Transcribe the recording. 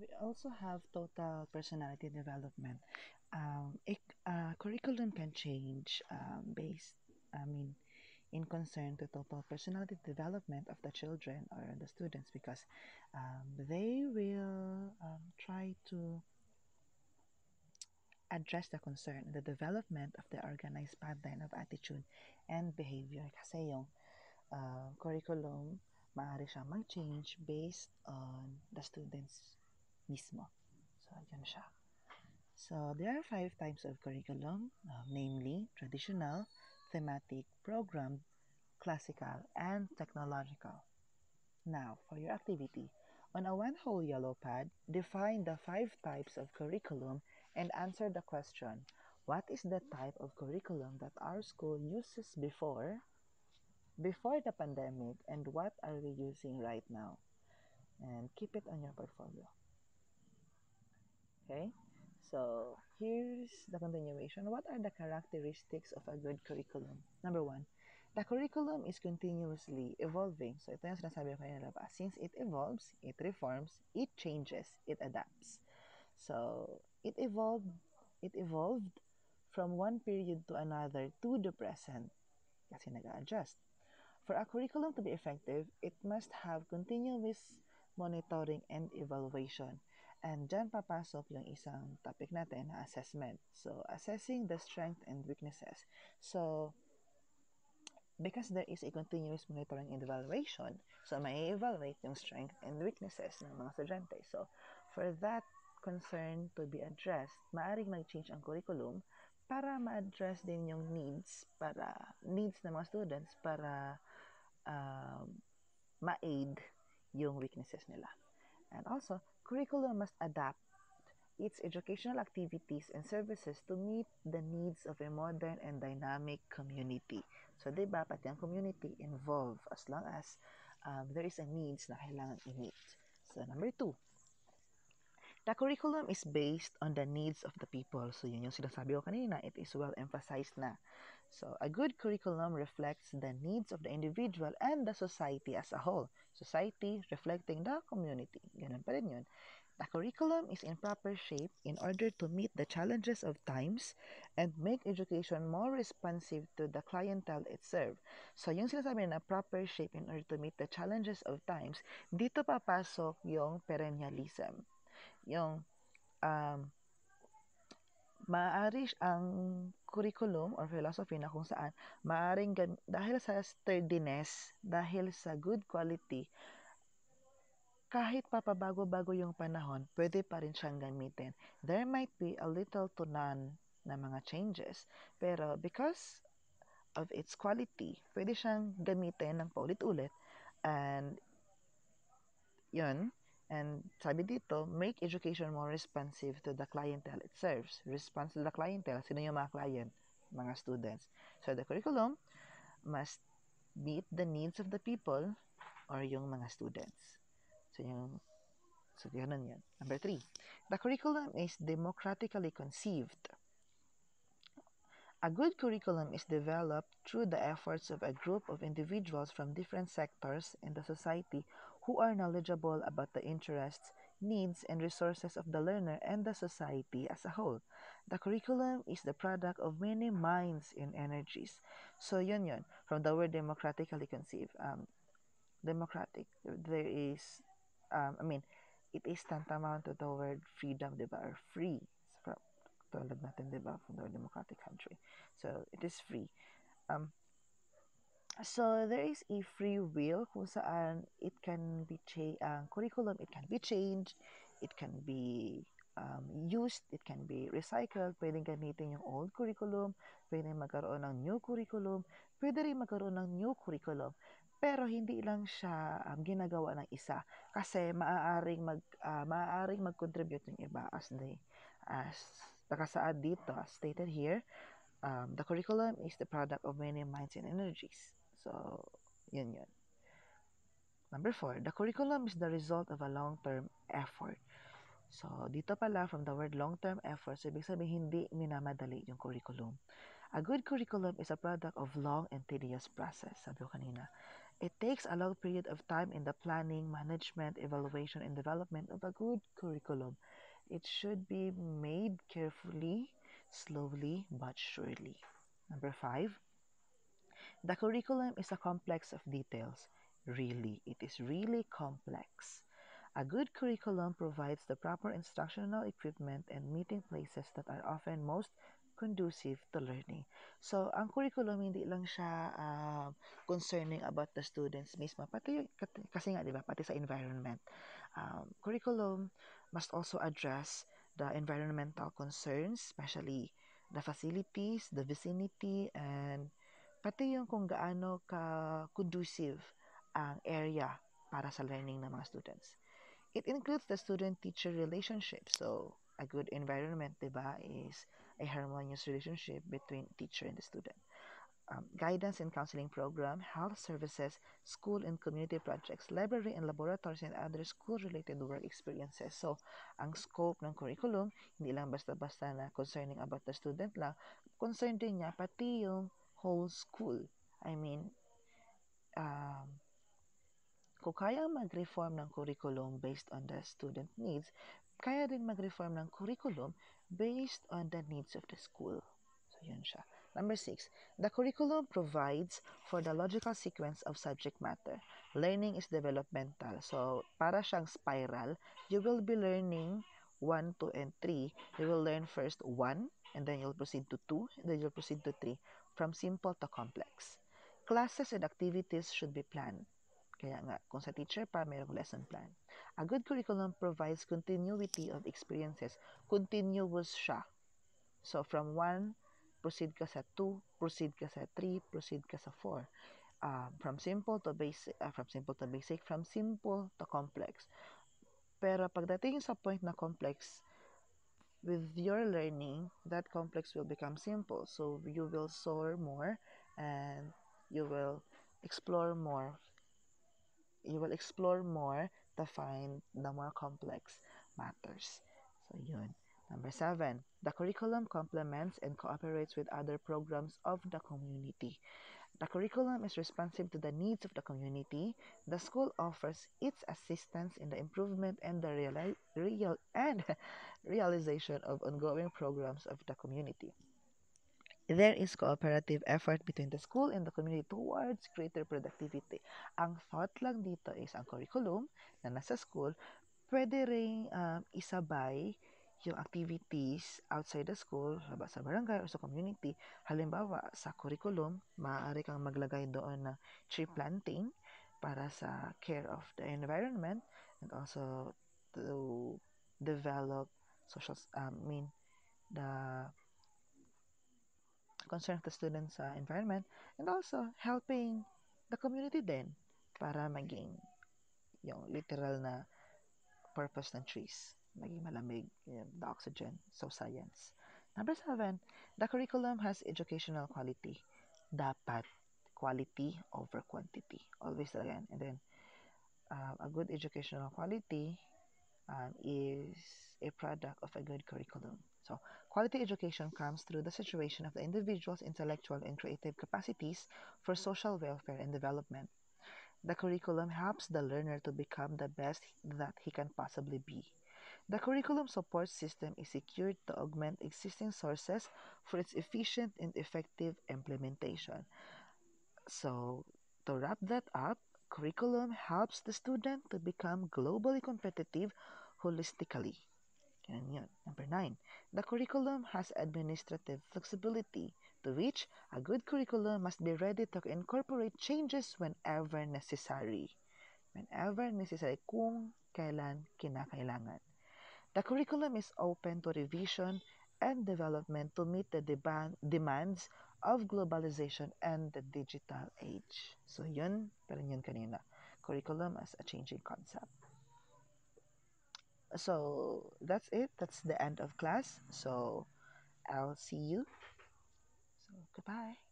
We also have total personality development. Um, a, a curriculum can change um, based, I mean, in concern to total personality development of the children or the students because um, they will um, try to address the concern, the development of the organized pattern of attitude and behavior. Kasi yung uh, curriculum, maaari siyang mag-change based on the students mismo. So, yun siya. So, there are five types of curriculum, uh, namely traditional, thematic, programmed, classical, and technological. Now, for your activity, on a one whole yellow pad, define the five types of curriculum and answer the question, what is the type of curriculum that our school uses before, before the pandemic, and what are we using right now? And keep it on your portfolio. Okay? So, here's the continuation. What are the characteristics of a good curriculum? Number one, the curriculum is continuously evolving. So, ito yung sinasabi ko kanina. Since it evolves, it reforms, it changes, it adapts. So, it evolved, it evolved from one period to another to the present kasi nag-adjust. For a curriculum to be effective, it must have continuous monitoring and evaluation. And dyan papasok yung isang topic natin na assessment. So, assessing the strength and weaknesses. So, because there is a continuous monitoring and evaluation, so may evaluate yung strength and weaknesses ng mga estudyante. So, for that concern to be addressed, maaaring mag-change ang curriculum para ma-address din yung needs para needs ng mga students para um, ma-aid yung weaknesses nila. And also, curriculum must adapt its educational activities and services to meet the needs of a modern and dynamic community. So, di ba, pati ang community involve as long as um, there is a needs na kailangan i-meet. So, number two, the curriculum is based on the needs of the people. So, yun yung sinasabi ko kanina, it is well emphasized na. So, a good curriculum reflects the needs of the individual and the society as a whole. Society reflecting the community. Ganun pa rin yun. The curriculum is in proper shape in order to meet the challenges of times and make education more responsive to the clientele it serves. So, yung sinasabi na proper shape in order to meet the challenges of times, dito papasok yung perennialism. Yung um, maaari ang curriculum or philosophy na kung saan maaring dahil sa sturdiness, dahil sa good quality, kahit papabago-bago yung panahon, pwede pa rin siyang gamitin. There might be a little to none na mga changes, pero because of its quality, pwede siyang gamitin ng paulit-ulit and yun, and sabi dito, make education more responsive to the clientele it serves. Response to the clientele, sino yung mga client? Mga students. So the curriculum must meet the needs of the people or yung mga students. So, yung, so, ganun yan. Number three, the curriculum is democratically conceived. A good curriculum is developed through the efforts of a group of individuals from different sectors in the society who are knowledgeable about the interests, needs, and resources of the learner and the society as a whole. The curriculum is the product of many minds and energies. So, yun yun. From the word democratically conceived, um, democratic, there is um, I mean, it is tantamount to the word freedom, di? Or free. Tulad natin, di? From the democratic country. So, it is free. Um, so, there is a free will kung saan it can be changed, uh, curriculum, it can be changed, it can be um, used, it can be recycled, pwedeng gamitin yung old curriculum, pwedeng magkaroon ng new curriculum, pwede rin magkaroon ng new curriculum. Pero hindi lang siya um, ginagawa ng isa kasi maaaring mag uh, maaaring mag-contribute yung iba as the as nakasaad dito as stated here um, the curriculum is the product of many minds and energies. So, yun yun. Number four, the curriculum is the result of a long-term effort. So, dito pala, from the word long-term effort, so ibig sabihin, hindi minamadali yung curriculum. A good curriculum is a product of long and tedious process, sabi ko kanina. It takes a long period of time in the planning, management, evaluation, and development of a good curriculum. It should be made carefully, slowly, but surely. Number five, the curriculum is a complex of details. Really, it is really complex. A good curriculum provides the proper instructional equipment and meeting places that are often most conducive to learning. So, ang curriculum hindi lang siya uh, concerning about the students mismo, pati kasi nga 'di ba, pati sa environment. Um, curriculum must also address the environmental concerns, especially the facilities, the vicinity, and pati yung kung gaano ka conducive ang area para sa learning ng mga students. It includes the student-teacher relationship. So, a good environment, diba, is a harmonious relationship between teacher and the student. Um, guidance and counseling program, health services, school and community projects, library and laboratories, and other school-related work experiences. So, ang scope ng curriculum, hindi lang basta-basta na concerning about the student lang, concerned din niya pati yung whole school. I mean, um, kung kaya mag-reform ng curriculum based on the student needs, kaya din mag-reform ng curriculum based on the needs of the school. So, yun siya. Number six, the curriculum provides for the logical sequence of subject matter. Learning is developmental. So, para siyang spiral, you will be learning 1, 2, and 3. You will learn first 1, and then you'll proceed to 2, and then you'll proceed to 3, from simple to complex. Classes and activities should be planned. Kaya nga, kung sa teacher pa, mayroong lesson plan. A good curriculum provides continuity of experiences. Continuous siya. So, from 1, proceed ka sa 2, proceed ka sa 3, proceed ka sa 4. Uh, from simple to basic, uh, from simple to basic, from simple to complex. Pero pagdating sa point na complex, with your learning, that complex will become simple. So you will soar more and you will explore more you will explore more to find the more complex matters. So, yun. Number seven, the curriculum complements and cooperates with other programs of the community. The curriculum is responsive to the needs of the community. The school offers its assistance in the improvement and the real and realization of ongoing programs of the community. There is cooperative effort between the school and the community towards greater productivity. Ang thought lang dito is ang curriculum na nasa school, pwede rin um, isabay yung activities outside the school, sa barangay or sa community. Halimbawa, sa curriculum, maaari kang maglagay doon na tree planting para sa care of the environment and also to develop social, um, I mean, the concern of the students sa environment and also helping the community din para maging yung literal na purpose ng trees maging malamig the oxygen so science. Number seven the curriculum has educational quality. Dapat quality over quantity. Always again. And then uh, a good educational quality um, is a product of a good curriculum. So Quality education comes through the situation of the individual's intellectual and creative capacities for social welfare and development. The curriculum helps the learner to become the best that he can possibly be. The curriculum support system is secured to augment existing sources for its efficient and effective implementation. So, to wrap that up, curriculum helps the student to become globally competitive holistically. Yan yun. Number nine, the curriculum has administrative flexibility to which a good curriculum must be ready to incorporate changes whenever necessary. Whenever necessary, kung kailan kinakailangan. The curriculum is open to revision and development to meet the demand, demands of globalization and the digital age. So yun, pero yun kanina. Curriculum as a changing concept. so that's it that's the end of class so i'll see you so goodbye